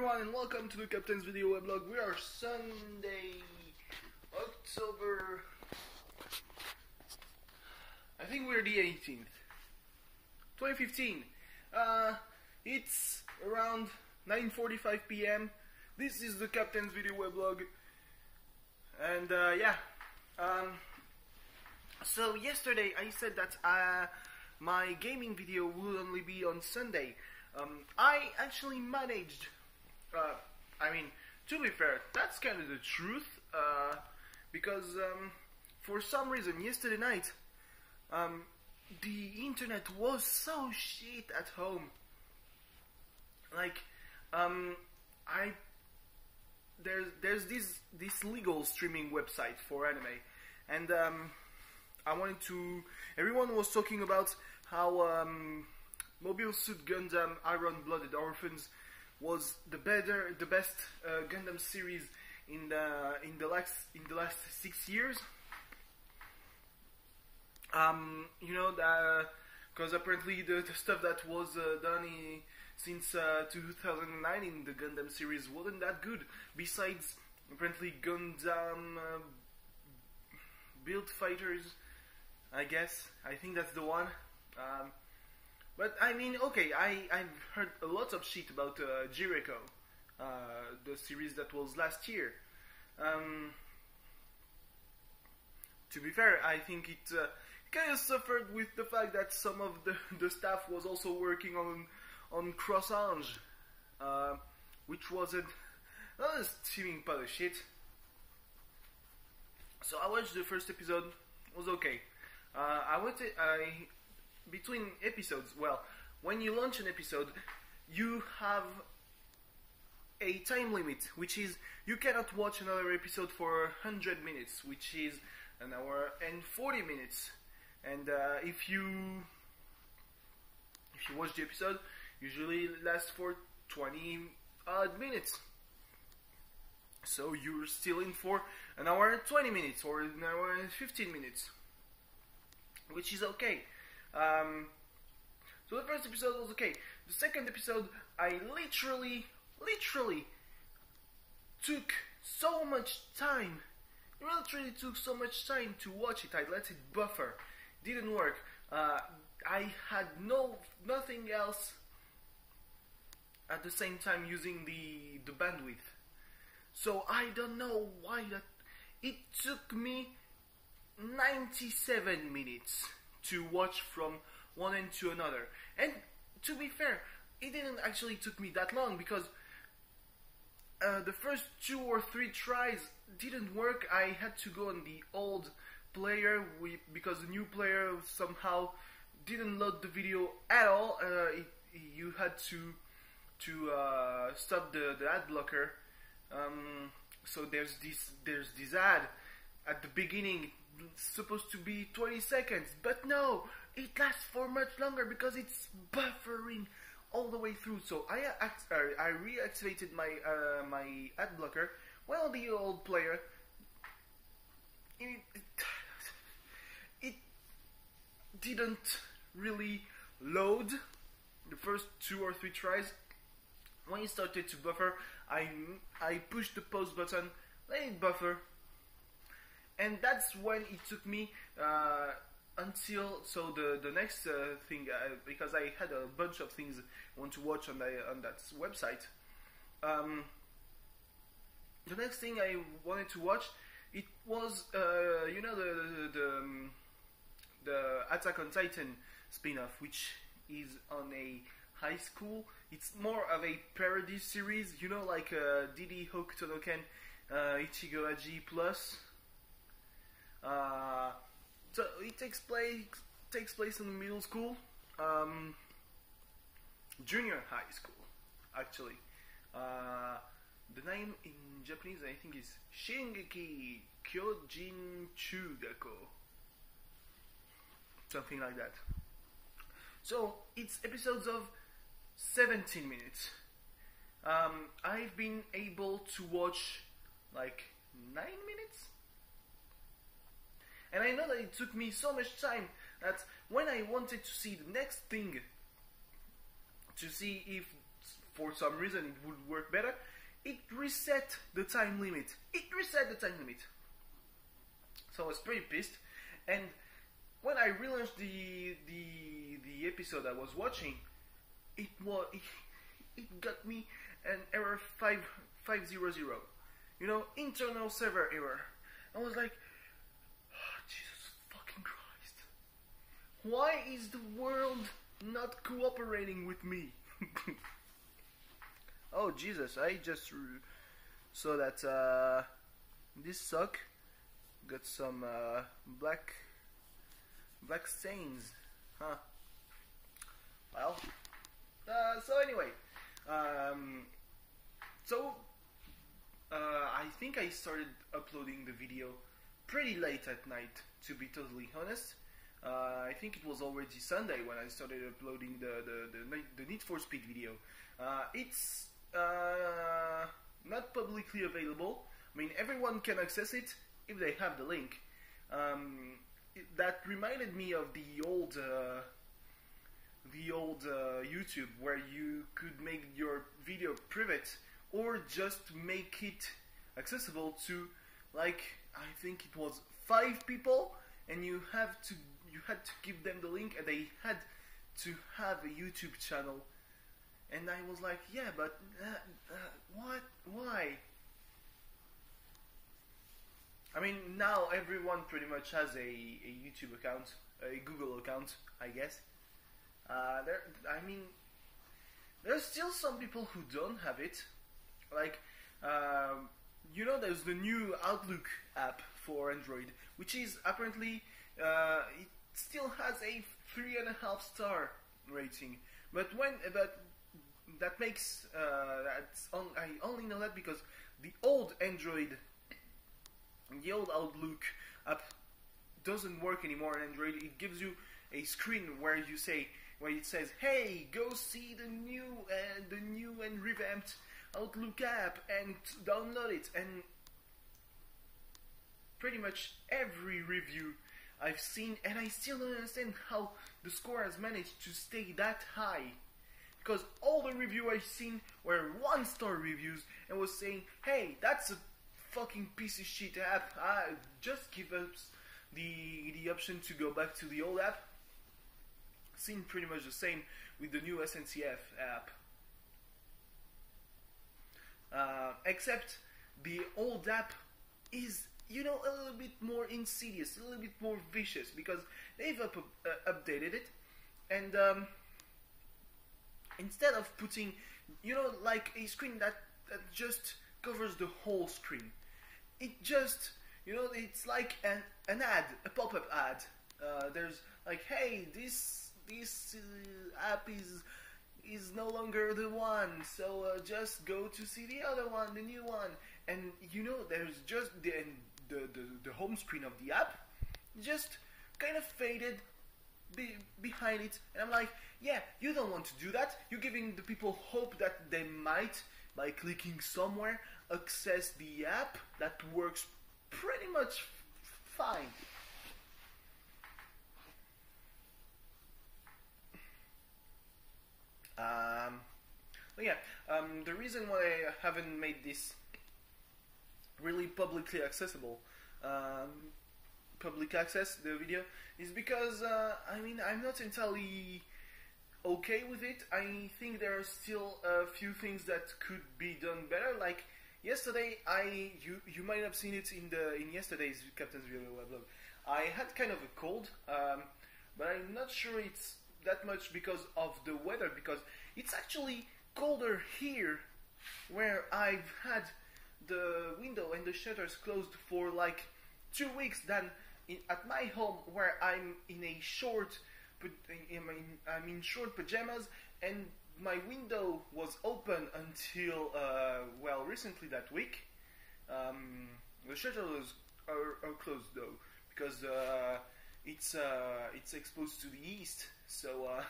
everyone and welcome to the Captain's Video Weblog. We are Sunday, October... I think we're the 18th. 2015. Uh, it's around 9.45 p.m. This is the Captain's Video Weblog. And uh, yeah. Um, so yesterday I said that uh, my gaming video will only be on Sunday. Um, I actually managed. Uh, I mean, to be fair, that's kind of the truth. Uh, because um, for some reason, yesterday night, um, the internet was so shit at home. Like, um, I there's there's this this legal streaming website for anime, and um, I wanted to. Everyone was talking about how um, Mobile Suit Gundam Iron Blooded Orphans was the better, the best uh, Gundam series in the in the last in the last six years. Um, you know, that because apparently the, the, stuff that was uh, done in, since uh, 2009 in the Gundam series wasn't that good. Besides, apparently Gundam uh, Build Fighters, I guess. I think that's the one. Um, but I mean, okay, I I've heard a lot of shit about uh, Jericho, uh, the series that was last year. Um, to be fair, I think it uh, kind of suffered with the fact that some of the, the staff was also working on on Cross Ange, uh, which wasn't not a steaming pile of shit. So I watched the first episode, it was okay. Uh, I went, I between episodes, well, when you launch an episode, you have a time limit, which is you cannot watch another episode for 100 minutes, which is an hour and 40 minutes. And uh, if you if you watch the episode, usually lasts for 20 odd minutes. So you're still in for an hour and 20 minutes or an hour and 15 minutes, which is okay. Um, so the first episode was okay. The second episode, I literally, literally took so much time. It literally took so much time to watch it. I let it buffer. Didn't work. Uh, I had no nothing else at the same time using the the bandwidth. So I don't know why that it took me 97 minutes to watch from one end to another. And to be fair, it didn't actually took me that long because uh, the first two or three tries didn't work. I had to go on the old player we, because the new player somehow didn't load the video at all. Uh, it, you had to to uh, stop the, the ad blocker. Um, so there's this there's this ad at the beginning supposed to be 20 seconds, but no, it lasts for much longer because it's buffering all the way through. So I uh, I reactivated my uh, my ad blocker. Well, the old player, it, it didn't really load the first two or three tries. When it started to buffer, I I pushed the pause button, let it buffer, and that's when it took me uh, until so the the next uh, thing uh, because I had a bunch of things I want to watch on the on that website. Um, the next thing I wanted to watch it was uh, you know the the the, um, the Attack on Titan spin-off which is on a high school. It's more of a parody series, you know, like uh, DD Hokuto no Ken, uh, Ichigo Aji Plus. Uh, so it takes place takes place in middle school, um, junior high school, actually. Uh, the name in Japanese, I think, is Shingeki Kyojin Chugakko, something like that. So it's episodes of 17 minutes. Um, I've been able to watch like 9 minutes and I know that it took me so much time that when I wanted to see the next thing, to see if for some reason it would work better, it reset the time limit. It reset the time limit. So I was pretty pissed. And when I relaunched the the the episode I was watching, it was it, it got me an error five five zero zero. You know, internal server error. I was like, oh, Jesus fucking Christ. Why is the world not cooperating with me? oh Jesus, I just saw that uh, this sock got some uh, black black stains, huh? Well, uh, so anyway, um, so uh, I think I started uploading the video pretty late at night, to be totally honest. Uh, I think it was already Sunday when I started uploading the the, the, the Need for Speed video. Uh, it's uh, not publicly available. I mean, everyone can access it if they have the link. Um, it, that reminded me of the old uh, the old uh, YouTube where you could make your video private or just make it accessible to like I think it was five people and you have to you had to give them the link and they had to have a YouTube channel. And I was like yeah but uh, uh, what why? I mean now everyone pretty much has a, a YouTube account a Google account I guess. Uh, there I mean there's still some people who don't have it. Like um, you know there's the new Outlook app for Android which is apparently uh, it still has a three and a half star rating but when but that makes uh, that's on, I only know that because the old Android the old Outlook app doesn't work anymore on Android it gives you a screen where you say where it says hey go see the new and uh, the new and revamped Outlook app and download it. And pretty much every review I've seen, and I still don't understand how the score has managed to stay that high. Because all the reviews I've seen were one star reviews and was saying, hey, that's a fucking piece of shit app. I just give us the the option to go back to the old app. Seen pretty much the same with the new SNCF app. Uh, except the old app is, you know, a little bit more insidious, a little bit more vicious because they've up, uh, updated it, and um, instead of putting, you know, like a screen that, that just covers the whole screen, it just, you know, it's like an, an ad, a pop-up ad. Uh, there's like, hey, this this uh, app is is no longer the one, so uh, just go to see the other one, the new one. And you know, there's just the, the, the, the home screen of the app just kind of faded be, behind it. And I'm like, yeah, you don't want to do that. You're giving the people hope that they might, by clicking somewhere, access the app that works pretty much fine. Um, but yeah, um, the reason why I haven't made this really publicly accessible, um, public access, the video, is because, uh, I mean, I'm not entirely okay with it. I think there are still a few things that could be done better, like yesterday I you you might have seen it in the in yesterday's Captain's Video weblog. I had kind of a cold, um, but I'm not sure it's that much because of the weather because it's actually colder here where I've had the window and the shutters closed for like two weeks than in, at my home where I'm in a short I'm in short pajamas and my window was open until uh, well recently that week. Um, the shutters are, are, closed though because uh, it's uh, it's exposed to the east. So uh,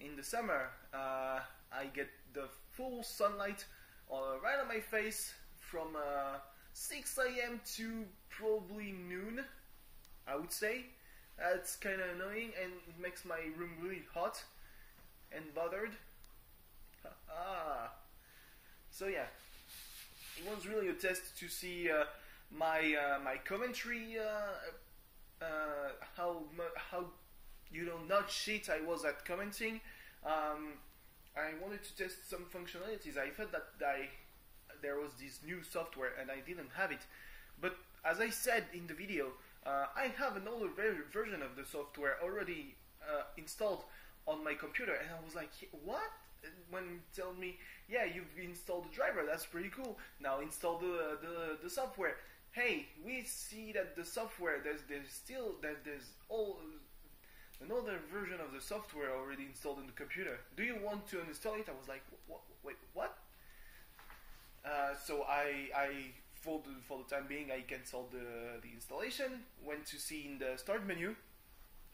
in the summer, uh, I get the full sunlight uh, right on my face from uh, 6 a.m. to probably noon, I would say. That's kind of annoying and it makes my room really hot and bothered. ah. So yeah, it was really a test to see uh, my uh, my commentary, uh, uh, how how you know not shit I was at commenting. Um, I wanted to test some functionalities. I thought that I there was this new software and I didn't have it. But as I said in the video, uh, I have an older ver- version of the software already uh, installed on my computer, and I was like, "What?" When he told me, "Yeah, you've installed the driver. That's pretty cool. Now install the the, the software." Hey, we see that the software there's there's still that there's all another version of the software already installed in the computer. Do you want to uninstall it? I was like, wait, what? Uh, so I, I for the, for the time being, I canceled the, the installation. Went to see in the start menu,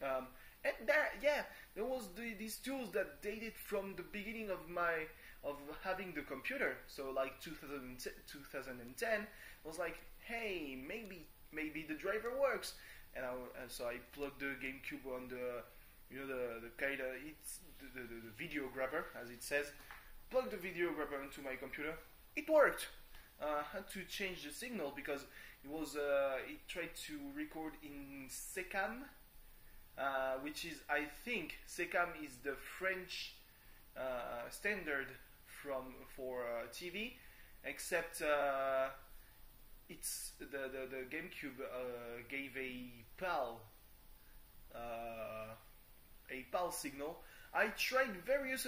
um, and there, yeah, there was the, these tools that dated from the beginning of my of having the computer. So like 2000, 2010, I was like, hey, maybe maybe the driver works. And, I, and so I plugged the GameCube on the you know the the kind of it's the, the, the video grabber as it says. Plugged the video grabber into my computer. It worked. Uh, to change the signal because it was uh, it tried to record in SECAM, uh, which is I think SECAM is the French uh, standard from for uh, TV, except uh, it's the the, the GameCube gave a PAL a PAL signal. I tried various.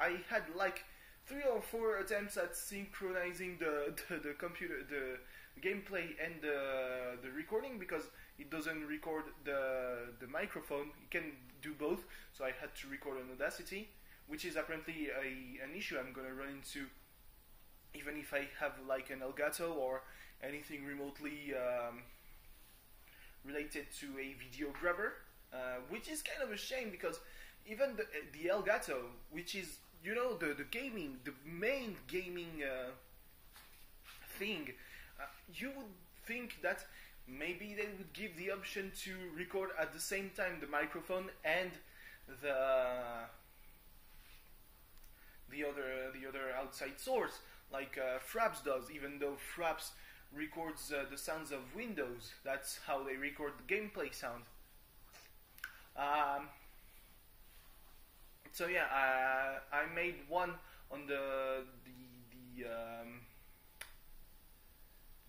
I had like three or four attempts at synchronizing the the, the computer the gameplay and the the recording because it doesn't record the the microphone. It can do both, so I had to record on Audacity, which is apparently a an issue I'm gonna run into even if I have like an Elgato or anything remotely um, related to a video grabber, uh, which is kind of a shame because even the, the Elgato, which is you know the the gaming, the main gaming uh, thing, uh, you would think that maybe they would give the option to record at the same time the microphone and the the other the other outside source like uh, Fraps does even though Fraps records uh, the sounds of Windows. That's how they record the gameplay sound. Um, so yeah uh, I made one on the the, the um,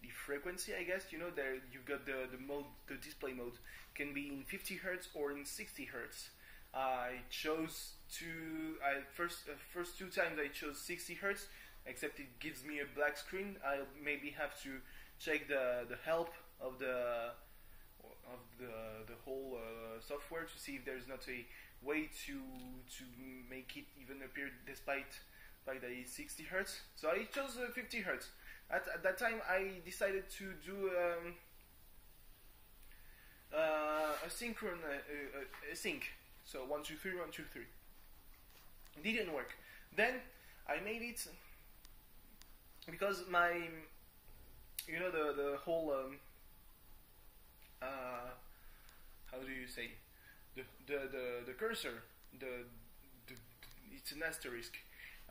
the frequency I guess. You know there you've got the the mode the display mode can be in 50 hertz or in 60 hertz. I chose to I first uh, first two times I chose 60 hertz except it gives me a black screen. I maybe have to check the the help of the of the the whole uh, software to see if there's not a way to to make it even appear despite by the 60 hertz. So I chose uh, 50 hertz. At, at that time I decided to do um, uh, a synchron uh, uh, a sync. So one two three one two three. Didn't work. Then I made it because my you know the the whole um, uh, how do you say the the the, cursor the, the it's an asterisk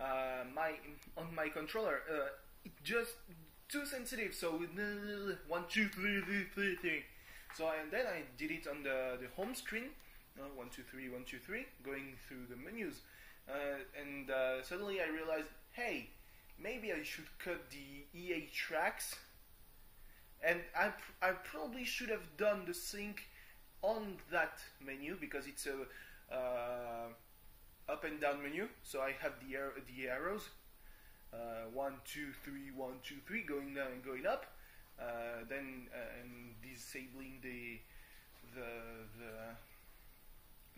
uh, my on my controller uh, it just too sensitive so one two three three three three. So and then I did it on the the home screen uh, one two three one two three going through the menus. Uh, and uh, suddenly I realized hey maybe I should cut the EA tracks. And I, pr- I probably should have done the sync on that menu because it's a uh, up and down menu. So I have the, ar- the arrows uh, one two three one two three going down and going up. Uh, then uh, and disabling the the the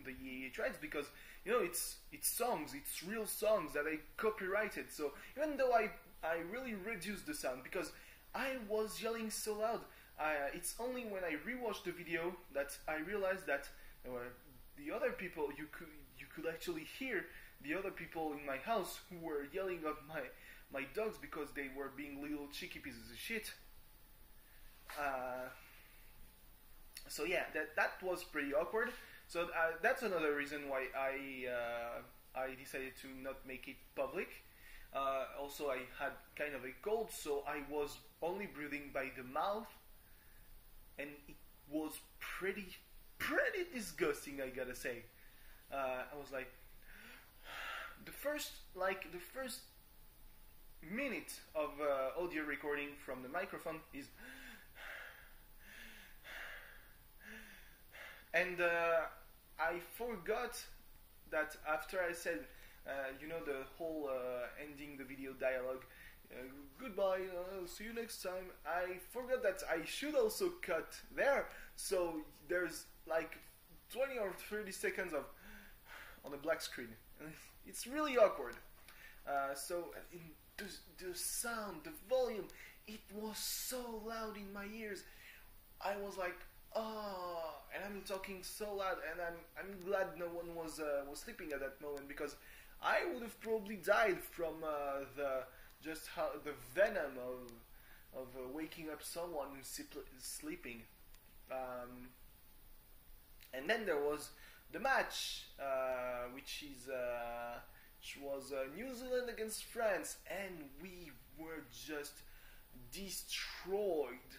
the tracks because you know it's it's songs it's real songs that I copyrighted. So even though I I really reduced the sound because I was yelling so loud I, it's only when I rewatched the video that I realized that uh, the other people you could you could actually hear the other people in my house who were yelling at my my dogs because they were being little cheeky pieces of shit. Uh, so yeah that that was pretty awkward. So uh, that's another reason why I uh, I decided to not make it public. Uh, also I had kind of a cold, so I was only breathing by the mouth, and it was pretty, pretty disgusting. I gotta say, uh, I was like, the first, like the first minute of uh, audio recording from the microphone is, and uh, I forgot that after I said uh, you know the whole uh, ending the video dialogue. Uh, goodbye, see you next time. I forgot that I should also cut there, so there's like 20 or 30 seconds of on the black screen. It's really awkward. Uh, so the, the sound, the volume, it was so loud in my ears. I was like, oh, and I'm talking so loud, and I'm I'm glad no one was uh, was sleeping at that moment because I would have probably died from uh, the just how the venom of of uh, waking up someone who's sleeping. Um, and then there was the match, uh, which is uh, which was uh, New Zealand against France, and we were just destroyed.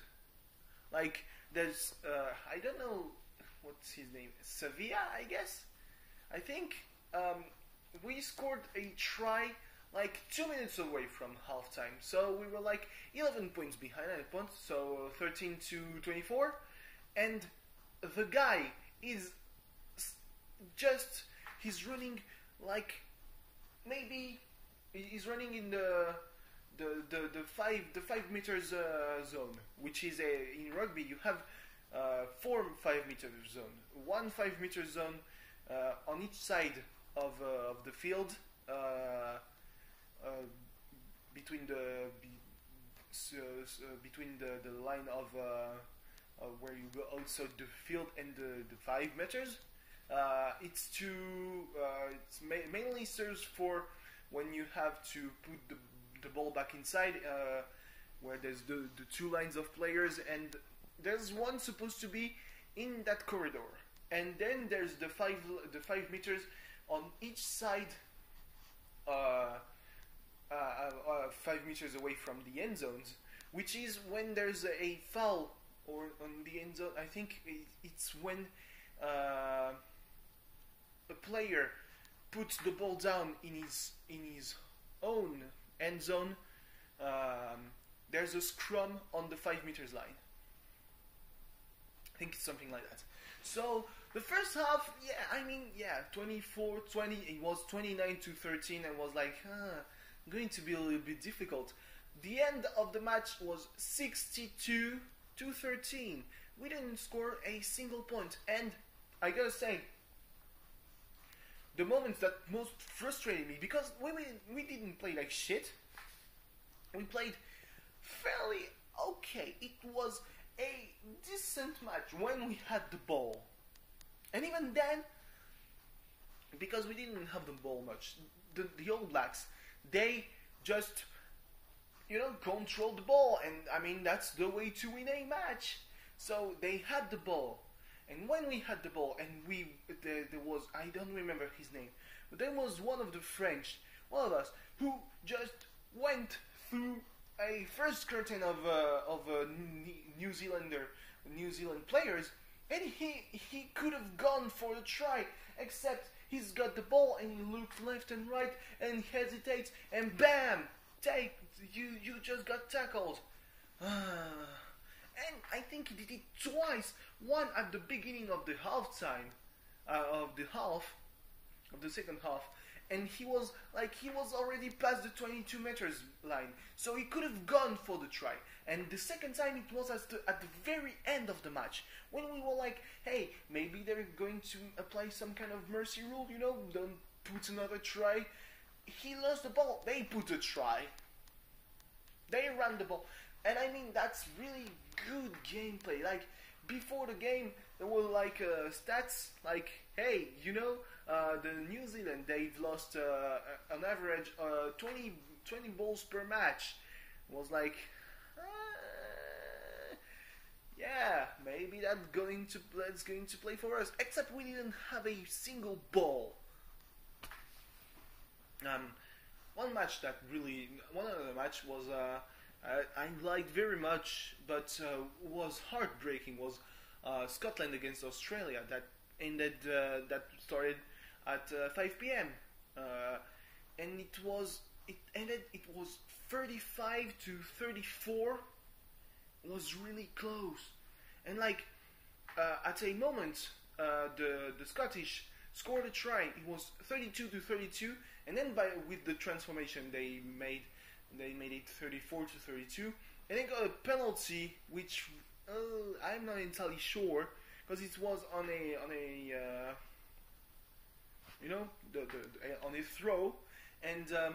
Like there's uh, I don't know what's his name, Savea, I guess. I think. Um, we scored a try like two minutes away from halftime. So we were like 11 points behind at so 13 to 24. And the guy is just, he's running like maybe he's running in the the, the, the five the five meters uh, zone, which is a in rugby you have uh, four five meter zone, one five meter zone uh, on each side of, uh, of the field uh, uh, between the between the, the line of where you go outside the field and the, the five meters. it's to it's ma mainly serves for when you have to put the, the ball back inside where there's the, the two lines of players and there's one supposed to be in that corridor and then there's the five the five meters on each side, uh, uh, uh, five meters away from the end zones, which is when there's a foul or on the end zone. I think it's when uh, a player puts the ball down in his in his own end zone. Um, there's a scrum on the five meters line. I think it's something like that. So the first half, yeah, I mean, yeah, 24, 20, it was 29 to 13 and was like, huh, going to be a little bit difficult. The end of the match was 62 to 13. We didn't score a single point, and I gotta say, the moments that most frustrated me because we, we, didn't play like shit. We played fairly okay. It was a decent match when we had the ball. And even then, because we didn't have the ball much, the, the All Blacks, they just, you know, controlled the ball. And I mean, that's the way to win a match. So they had the ball. And when we had the ball, and we, there, there was, I don't remember his name, but there was one of the French, one of us, who just went through a first curtain of, uh, of uh, New Zealander, New Zealand players, and he he could have gone for the try, except he's got the ball and he looks left and right and hesitates and bam, take you you just got tackled. and I think he did it twice. One at the beginning of the halftime, uh, of the half, of the second half, and he was like he was already past the 22 meters line so he could have gone for the try and the second time it was at the, at the very end of the match when we were like hey maybe they're going to apply some kind of mercy rule you know don't put another try. He lost the ball. They put a try. They ran the ball. And i mean that's really good gameplay. Like before the game there were like uh, stats like hey you know uh, the New Zealand they've lost uh, an average uh, 20, 20 balls per match. was like, yeah, maybe that's going to that's going to play for us. Except we didn't have a single ball. Um, one match that really one other match was uh, I, I liked very much, but uh, was heartbreaking. Was uh, Scotland against Australia that ended uh, that started at uh, 5 p.m. Uh, and it was it ended it was 35 to 34. Was really close, and like uh, at a moment uh, the the Scottish scored a try. It was 32 to 32, and then by with the transformation they made they made it 34 to 32, and they got a penalty which uh, I'm not entirely sure because it was on a on a uh, you know the, the, the- on a throw, and um,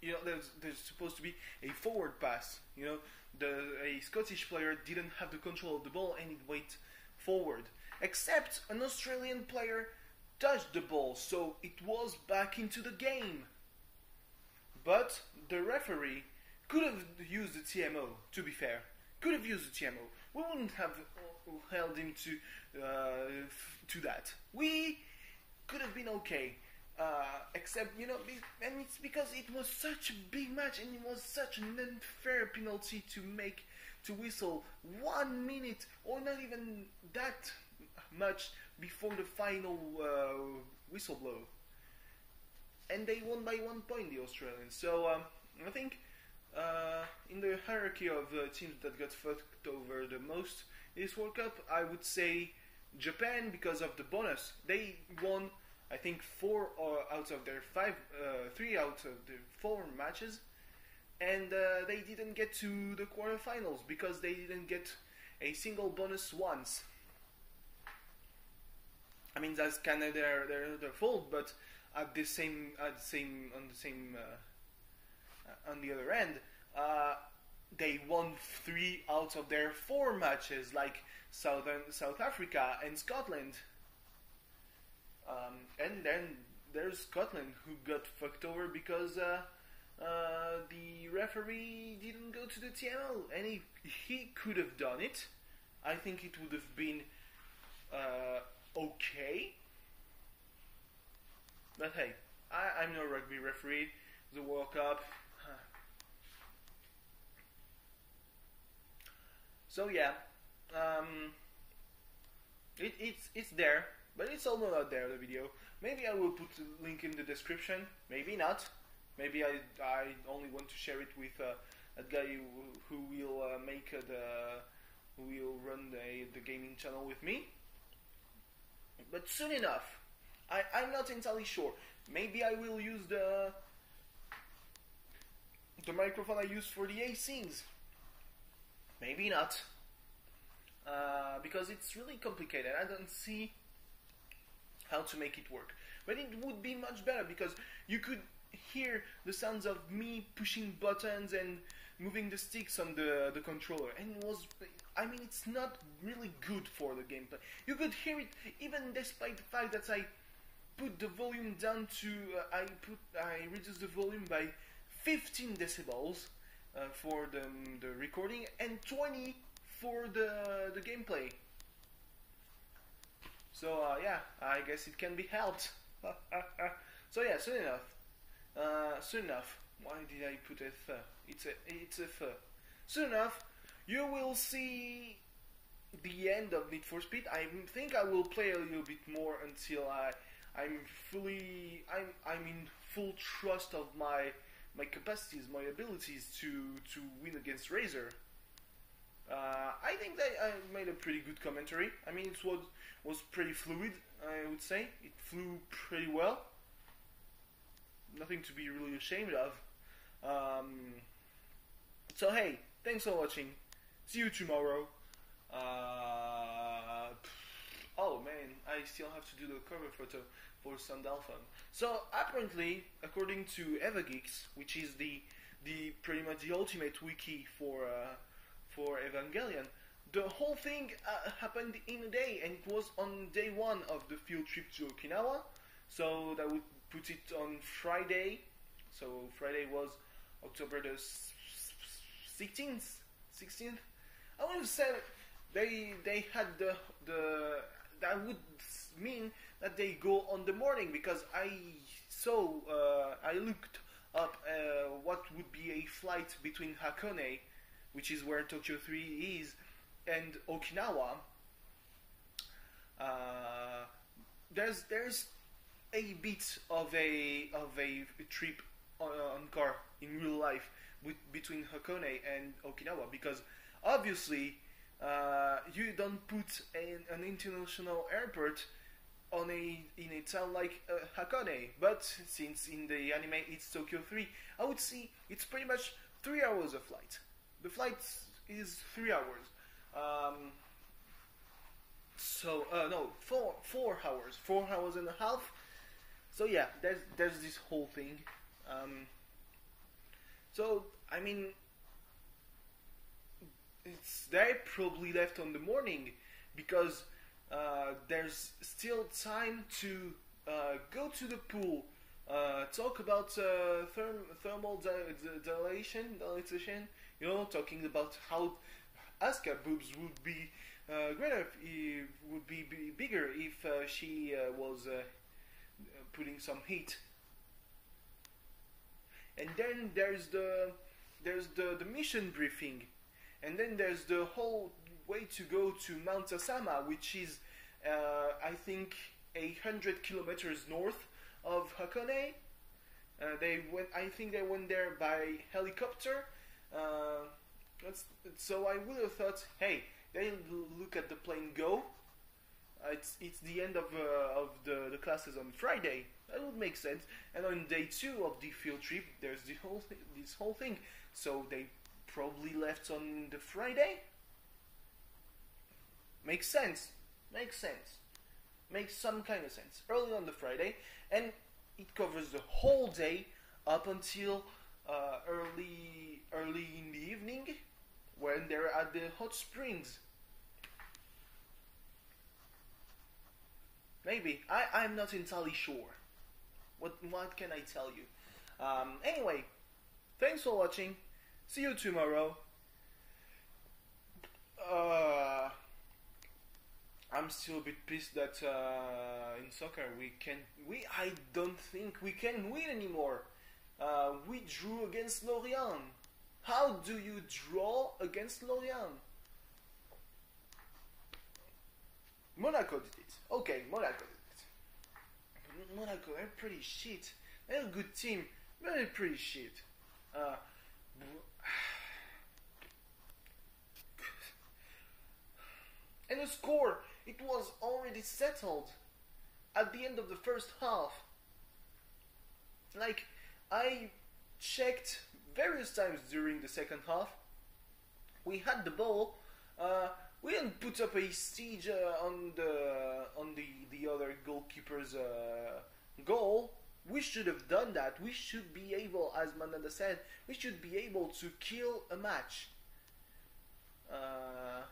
you know there's there's supposed to be a forward pass. You know the a Scottish player didn't have the control of the ball and it went forward, except an Australian player touched the ball, so it was back into the game. But the referee could have used the TMO. To be fair, could have used the TMO. We wouldn't have held him to uh, to that. We could have been okay. Uh, except you know, and it's because it was such a big match and it was such an unfair penalty to make to whistle one minute or not even that much before the final uh, whistle blow and they won by one point, the Australians. So um, I think uh, in the hierarchy of uh, teams that got fucked over the most in this World Cup, I would say Japan because of the bonus. They won, I think, four uh, out of their five, uh, three out of the four matches, and uh, they didn't get to the quarterfinals because they didn't get a single bonus once. I mean that's kind of their, their their fault, but at the same at the same on the same uh, on the other end, uh, they won three out of their four matches, like Southern South Africa and Scotland. Um, and then there's Scotland who got fucked over because uh, uh, the referee didn't go to the TMO, and he he could have done it. I think it would have been uh, okay. But hey, I, I'm no rugby referee. The World Cup. So yeah, um, it, it's it's there, but it's all not there. The video. Maybe I will put a link in the description. Maybe not. Maybe I I only want to share it with uh, a guy who, will uh, make the who will run the the gaming channel with me. But soon enough. I, I'm not entirely sure. Maybe I will use the the microphone I use for the A-scenes. Maybe not. Uh, because it's really complicated. I don't see how to make it work. But it would be much better because you could hear the sounds of me pushing buttons and moving the sticks on the, the controller. And it was, I mean, it's not really good for the gameplay. You could hear it even despite the fact that I put the volume down to, uh, I put, I reduced the volume by 15 decibels uh, for the, the recording and 20 for the, the gameplay. So uh, yeah, I guess it can be helped. so yeah, soon enough. Uh, soon enough. Why did I put a th? It's a it's a th. Soon enough, you will see the end of Need for Speed. I think I will play a little bit more until I I'm fully I'm I'm in full trust of my my capacities, my abilities to to win against Razor. Uh, I think that I made a pretty good commentary. I mean, it was was pretty fluid. I would say it flew pretty well. Nothing to be really ashamed of. Um, so hey, thanks for watching. See you tomorrow. Uh, oh man, I still have to do the cover photo for Sandalphon. So apparently, according to EvaGeeks, which is the the pretty much the ultimate wiki for uh, for Evangelion, the whole thing uh, happened in a day, and it was on day one of the field trip to Okinawa. So that would put it on Friday. So Friday was October the sixteenth. Sixteenth. I would have said they they had the the that would mean that they go on the morning because I saw, uh, I looked up uh, what would be a flight between Hakone, which is where Tokyo 3 is, and Okinawa. Uh, there's there's a bit of a of a trip on, car in real life with, between Hakone and Okinawa because obviously uh, you don't put an, an international airport on a in a town like uh, Hakone, but since in the anime it's Tokyo 3, I would see it's pretty much three hours of flight. The flight is three hours. Um, so uh, no, four four hours, four hours and a half. So yeah, there's there's this whole thing. Um, so I mean, it's they probably left on the morning because uh, there's still time to uh, go to the pool, uh, talk about uh, therm- thermal di- di- dilation, dilation, you know, talking about how Asuka boobs would be uh, greater, if, would be, bigger if uh, she was putting some heat. And then there's the there's the, the mission briefing, and then there's the whole way to go to Mount Asama, which is, uh, I think, a hundred kilometers north of Hakone. Uh, they went. I think they went there by helicopter. Uh, so I would have thought, hey, they look at the plane go. Uh, it's it's the end of uh, of the, the classes on Friday. That would make sense. And on day two of the field trip, there's the whole th- this whole thing. So they probably left on the Friday. Makes sense. Makes sense. Makes some kind of sense. Early on the Friday, and it covers the whole day up until uh, early early in the evening when they're at the hot springs. Maybe I I'm not entirely sure. What what can I tell you? Um, anyway, thanks for watching. See you tomorrow. Uh, I'm still a bit pissed that uh, in soccer we can we I don't think we can win anymore. Uh, we drew against Lorient. How do you draw against Lorient? Monaco did it. Okay, Monaco did it. Monaco, they're pretty shit. They're a good team, but they're pretty shit. Uh, and the score, it was already settled at the end of the first half. Like, I checked various times during the second half. We had the ball. Uh, we didn't put up a siege uh, on the on the the other goalkeeper's uh, goal. We should have done that. We should be able, as Mandanda said, we should be able to kill a match. Uh,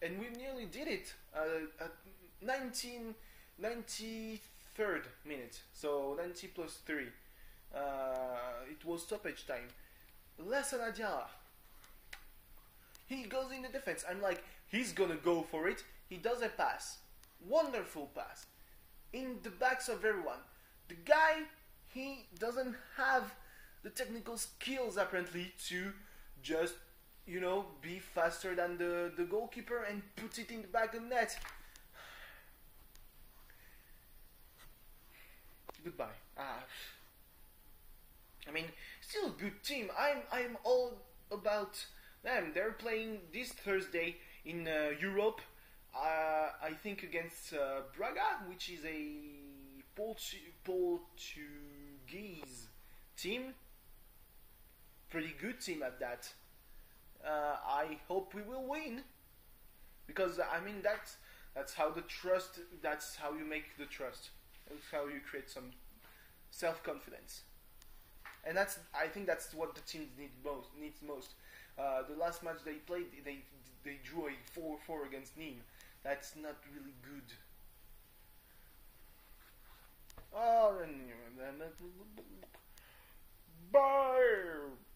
and we nearly did it uh, at 19, 93rd minute. So 90 plus 3. Uh, it was stoppage time. Lassana Diarra. He goes in the defense. I'm like, he's gonna go for it. He does a pass. Wonderful pass. In the backs of everyone. The guy, he doesn't have the technical skills apparently to just, you know, be faster than the, the goalkeeper and put it in the back of the net. Goodbye. Ah. I mean, still a good team. I'm I'm all about them. They're playing this Thursday in uh, Europe. Uh, I think against uh, Braga, which is a Portu- Portuguese team. Pretty good team at that. Uh, I hope we will win because I mean that's that's how the trust. That's how you make the trust. That's how you create some self confidence and that's I think that's what the team need most needs most. Uh, the last match they played, they they drew a four four against Nîmes. That's not really good. Oh, and bye.